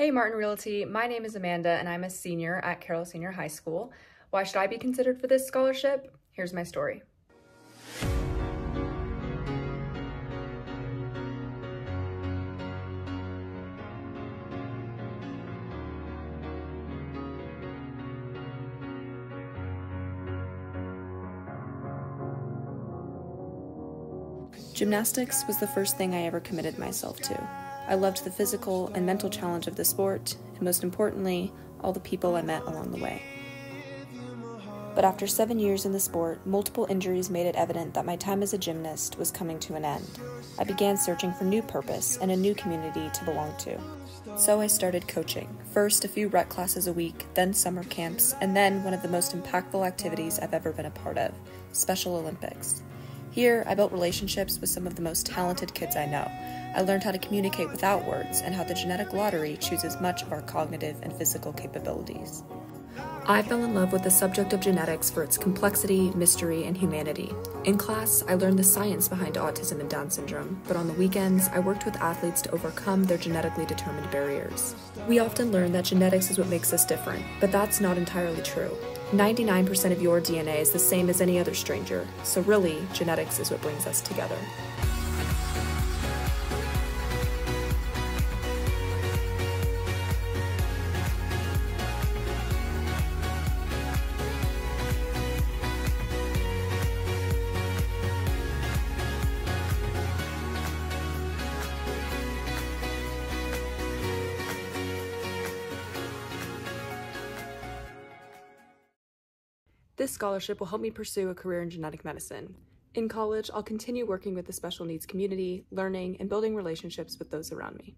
Hey Martin Realty, my name is Amanda and I'm a senior at Carroll Senior High School. Why should I be considered for this scholarship? Here's my story. Gymnastics was the first thing I ever committed myself to. I loved the physical and mental challenge of the sport, and most importantly, all the people I met along the way. But after seven years in the sport, multiple injuries made it evident that my time as a gymnast was coming to an end. I began searching for new purpose and a new community to belong to. So I started coaching. First, a few rec classes a week, then summer camps, and then one of the most impactful activities I've ever been a part of Special Olympics. Here, I built relationships with some of the most talented kids I know. I learned how to communicate without words and how the genetic lottery chooses much of our cognitive and physical capabilities. I fell in love with the subject of genetics for its complexity, mystery, and humanity. In class, I learned the science behind autism and Down syndrome, but on the weekends, I worked with athletes to overcome their genetically determined barriers. We often learn that genetics is what makes us different, but that's not entirely true. 99% of your DNA is the same as any other stranger, so really, genetics is what brings us together. This scholarship will help me pursue a career in genetic medicine. In college, I'll continue working with the special needs community, learning, and building relationships with those around me.